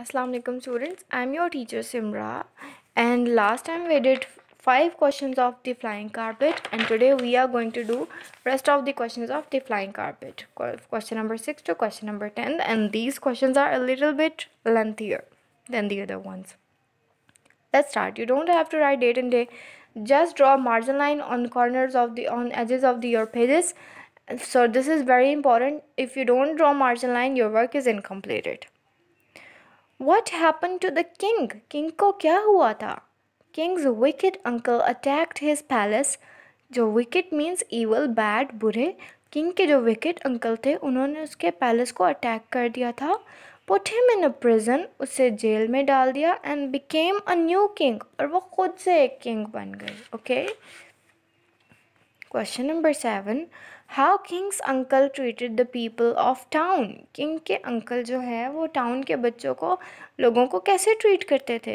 Assalamu alaikum students. I'm your teacher Simra. And last time we did five questions of the flying carpet. And today we are going to do rest of the questions of the flying carpet. Question number 6 to question number 10 and these questions are a little bit lengthier than the other ones. Let's start. You don't have to write date and day. Just draw a margin line on corners of the on edges of the your pages. So this is very important. If you don't draw margin line your work is incompleted what happened to the king? King को क्या हुआ था? King's wicked uncle attacked his palace. जो wicked means evil, bad, बुरे. King के जो wicked uncle थे उन्होंने उसके palace को attack कर दिया था put him in a prison उसे जेल में डाल दिया and became a new king और वो खुद से एक king बन गए okay question number seven how kings uncle treated the people of town king के अंकल जो है, वो टाउन के बच्चों को, लोगों को कैसे ट्रीट करते थे?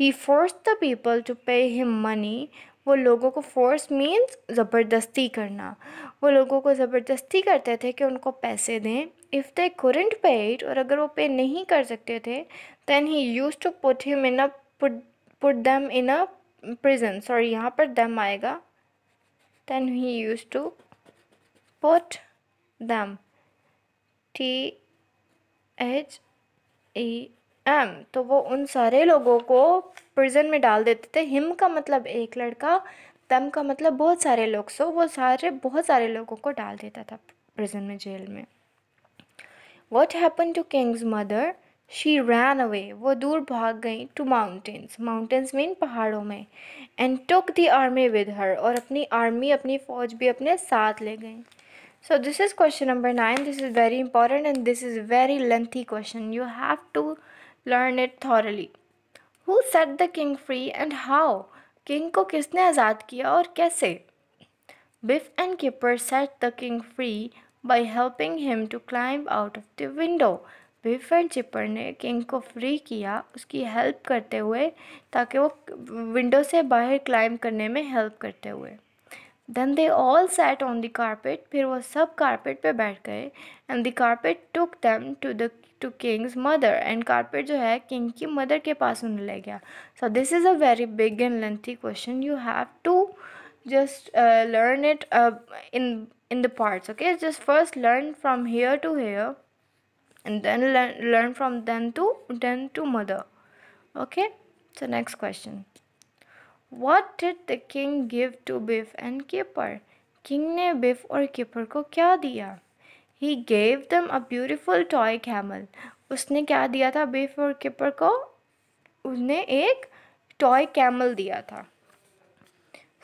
He force the people to pay him money वो लोगों को फोर्स मीन्स ज़बरदस्ती करना। वो लोगों को ज़बरदस्ती करते थे कि उनको पैसे दें। इफ़ दे कुरेंट पे इट और अगर वो पे नहीं कर सकते थे then he used to put him in a put them in a prison sorry यहाँ पर दम आएगा। Then he used to put them. T H E M तो वो उन सारे लोगों को प्रिजन में डाल देते थे। हिम का मतलब एक लड़का तम का मतलब बहुत सारे लोग। सो वो सारे, बहुत सारे लोगों को डाल देता था प्रिजन में जेल में। What happened to king's mother she ran away वो दूर भाग गई टू माउंटेन्स माउंटेन्स मीन पहाड़ों में। And took the army with her और अपनी आर्मी अपनी फ़ौज भी अपने साथ ले गई। So this is question number nine this is very important and this is very lengthy question you have to learn it thoroughly who set the king free and how king को किसने आज़ाद किया और कैसे? Biff and Kipper set the king free by helping him to climb out of the window Biff and Kipper ने king को free किया उसकी हेल्प करते हुए ताकि वो विंडो से बाहर क्लाइंब करने में हेल्प करते हुए। then they all sat on the carpet फिर वो सब कारपेट पे बैठ गए and the carpet took them to the to king's mother and carpet जो है किंग की मदर के पास उन्हें ले गया so this is a very big and lengthy question you have to just uh, learn it uh, in in the parts okay just first learn from here to here and then learn, learn from then to then to mother okay so next question what did the king give to biff and kipper king ने बिफ और किपर को क्या दिया he gave them a beautiful toy camel उसने क्या दिया था बिफ और किपर को उसने एक toy camel दिया था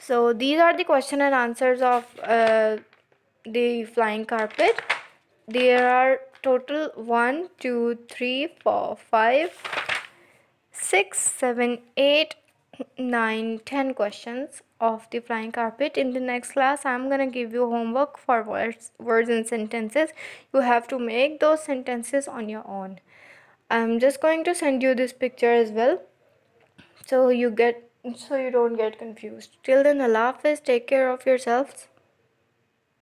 so these are the question and answers of uh, the flying carpet there are total 1 2 3 4 5 6 7 8 9 10 questions of the flying carpet. In the next class i'm to give you homework for words words and sentences. You have to make those sentences on your own. I'm just going to send you this picture as well so you get so you don't get confused. Till then allah hafiz take care of yourselves